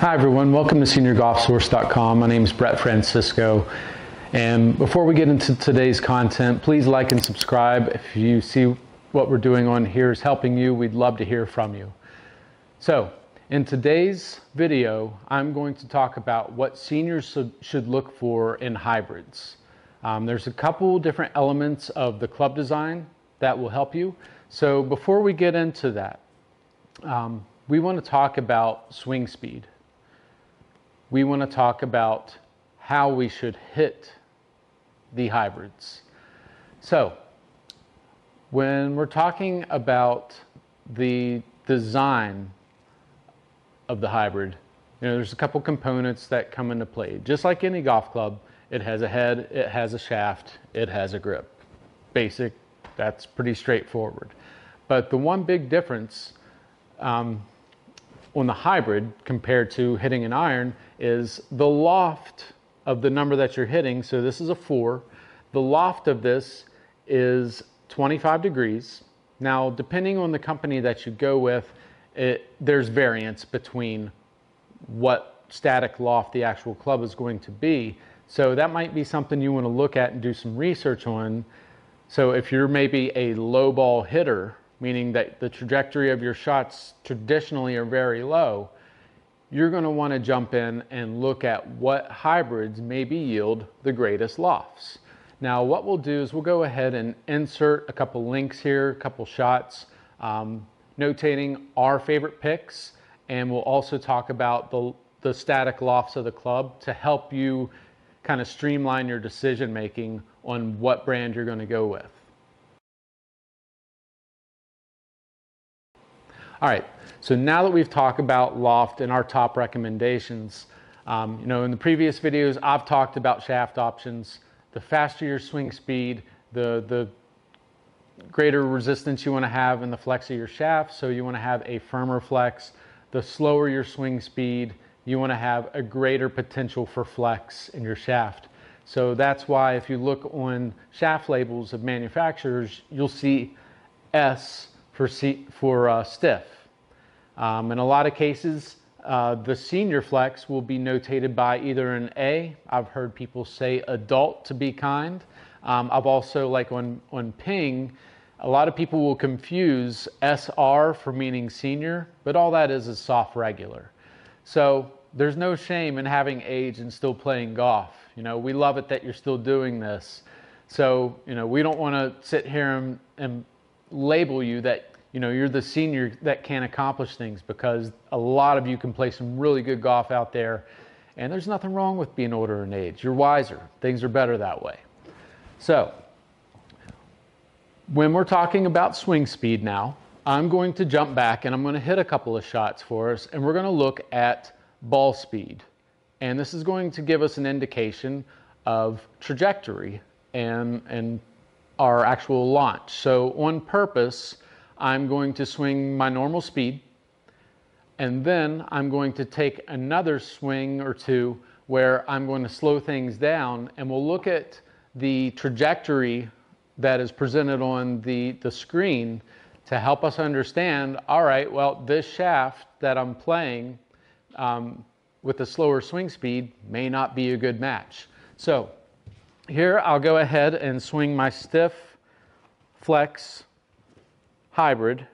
Hi everyone, welcome to SeniorGolfSource.com. My name is Brett Francisco. And before we get into today's content, please like and subscribe. If you see what we're doing on here is helping you, we'd love to hear from you. So, in today's video, I'm going to talk about what seniors should look for in hybrids. Um, there's a couple different elements of the club design that will help you. So before we get into that, um, we want to talk about swing speed. We want to talk about how we should hit the hybrids. So when we're talking about the design of the hybrid, you know, there's a couple components that come into play. Just like any golf club, it has a head, it has a shaft, it has a grip. Basic, that's pretty straightforward. But the one big difference um, on the hybrid compared to hitting an iron is the loft of the number that you're hitting. So this is a four. The loft of this is 25 degrees. Now, depending on the company that you go with, it, there's variance between what static loft the actual club is going to be. So that might be something you want to look at and do some research on. So if you're maybe a low ball hitter, meaning that the trajectory of your shots traditionally are very low, you're going to want to jump in and look at what hybrids maybe yield the greatest lofts. Now what we'll do is we'll go ahead and insert a couple links here, a couple shots, um, notating our favorite picks, and we'll also talk about the, the static lofts of the club to help you kind of streamline your decision making on what brand you're going to go with. All right, so now that we've talked about loft and our top recommendations, um, you know, in the previous videos, I've talked about shaft options. The faster your swing speed, the, the greater resistance you want to have in the flex of your shaft, so you want to have a firmer flex. The slower your swing speed, you want to have a greater potential for flex in your shaft. So that's why if you look on shaft labels of manufacturers, you'll see S for, for uh, stiff. Um, in a lot of cases, uh, the senior flex will be notated by either an A. I've heard people say adult to be kind. Um, I've also, like on, on ping, a lot of people will confuse SR for meaning senior, but all that is is soft regular. So there's no shame in having age and still playing golf. You know, we love it that you're still doing this. So, you know, we don't want to sit here and, and label you that, you know, you're the senior that can't accomplish things because a lot of you can play some really good golf out there. And there's nothing wrong with being older in age. You're wiser. Things are better that way. So, when we're talking about swing speed now, I'm going to jump back and I'm going to hit a couple of shots for us and we're going to look at ball speed. And this is going to give us an indication of trajectory and, and our actual launch. So on purpose, I'm going to swing my normal speed and then I'm going to take another swing or two where I'm going to slow things down and we'll look at the trajectory that is presented on the, the screen to help us understand, all right, well, this shaft that I'm playing um, with a slower swing speed may not be a good match. So here I'll go ahead and swing my stiff flex hybrid.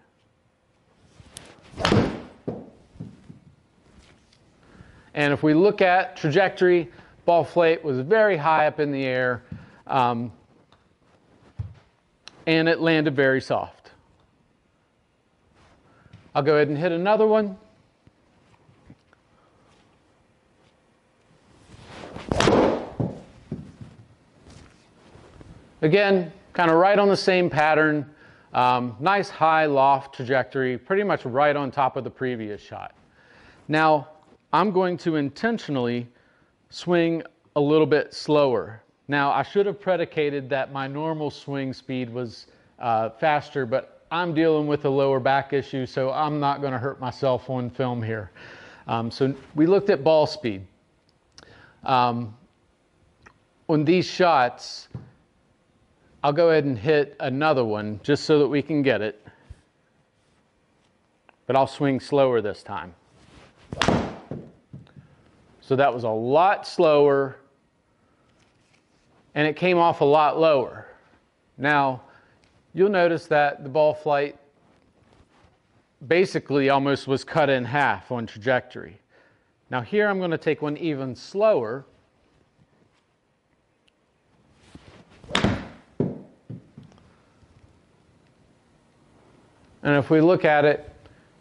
And if we look at trajectory, ball flight was very high up in the air um, and it landed very soft. I'll go ahead and hit another one. Again, kind of right on the same pattern. Um, nice high loft trajectory, pretty much right on top of the previous shot. Now, I'm going to intentionally swing a little bit slower. Now, I should have predicated that my normal swing speed was uh, faster, but I'm dealing with a lower back issue, so I'm not going to hurt myself on film here. Um, so we looked at ball speed. Um, on these shots, I'll go ahead and hit another one just so that we can get it. But I'll swing slower this time. So that was a lot slower and it came off a lot lower. Now, you'll notice that the ball flight basically almost was cut in half on trajectory. Now here I'm going to take one even slower. And if we look at it,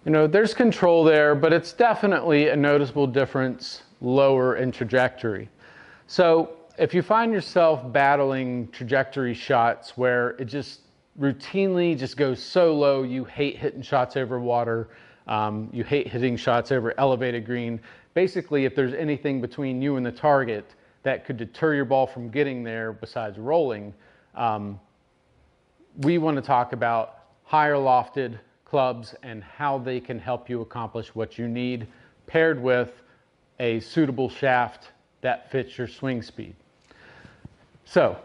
you know, there's control there, but it's definitely a noticeable difference lower in trajectory. So if you find yourself battling trajectory shots where it just routinely just goes so low, you hate hitting shots over water, um, you hate hitting shots over elevated green. Basically, if there's anything between you and the target that could deter your ball from getting there besides rolling, um, we want to talk about higher lofted clubs and how they can help you accomplish what you need paired with a suitable shaft that fits your swing speed. So,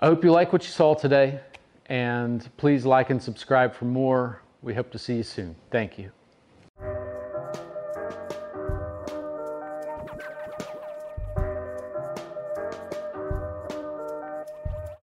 I hope you like what you saw today, and please like and subscribe for more. We hope to see you soon. Thank you.